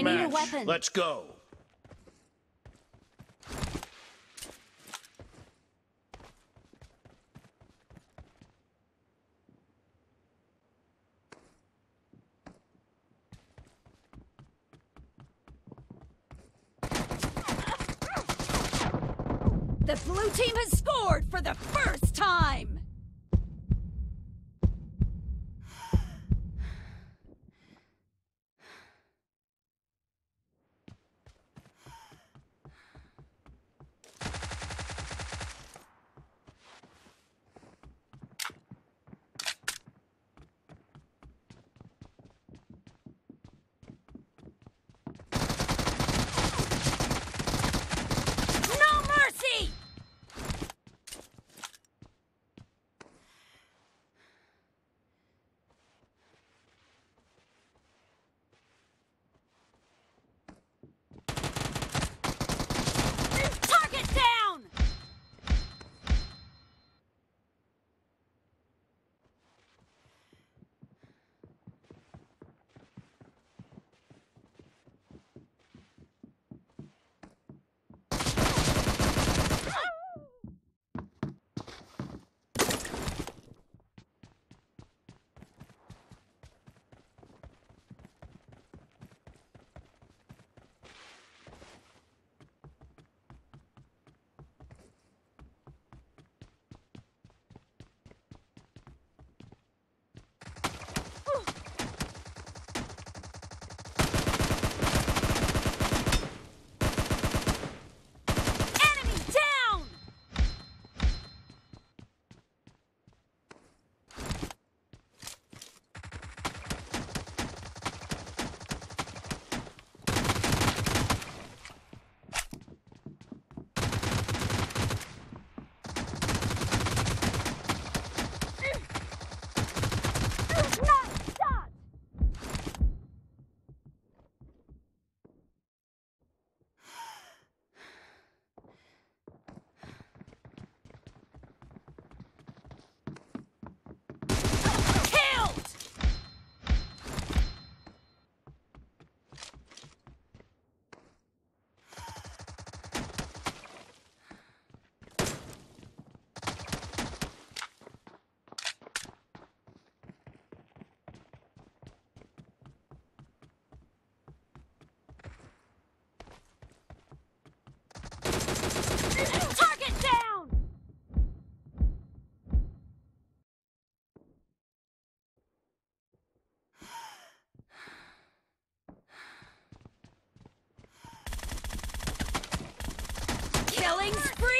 I need a weapon. Let's go. The blue team has scored for the first time! Killing spree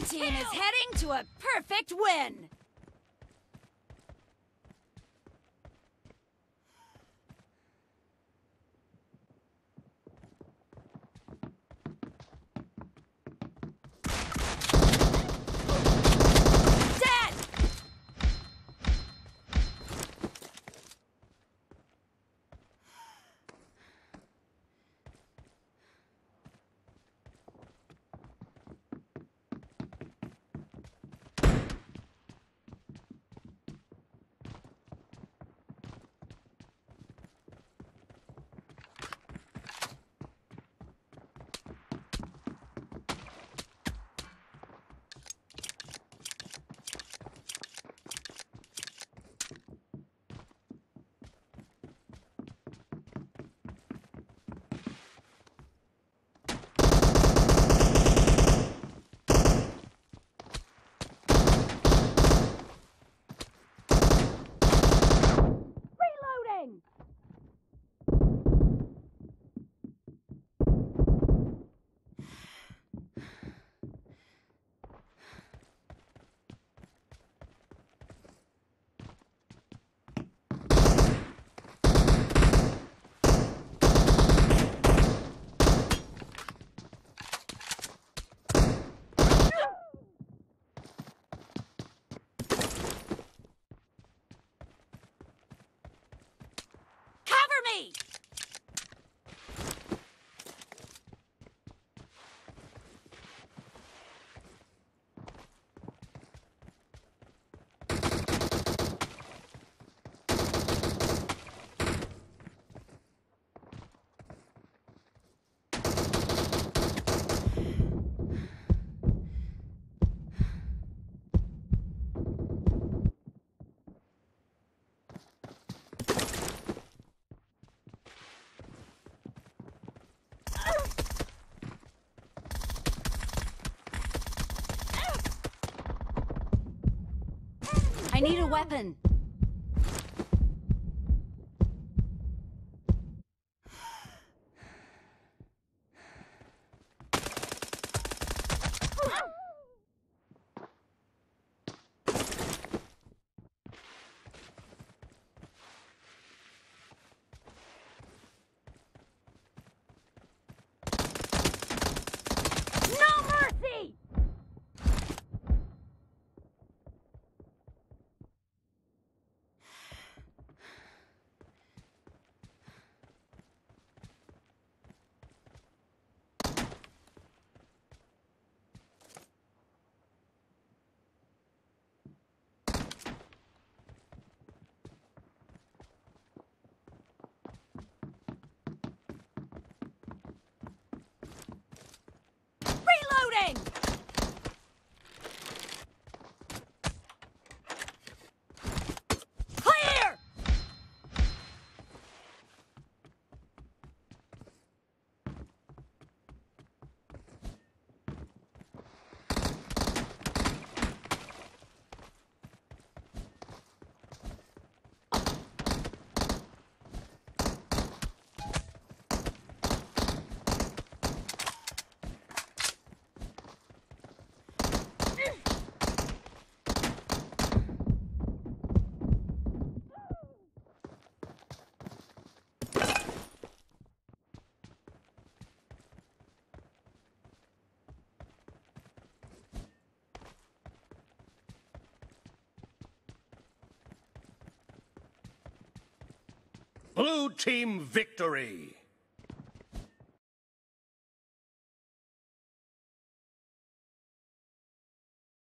Team is heading to a perfect win. I need a weapon. Blue team victory!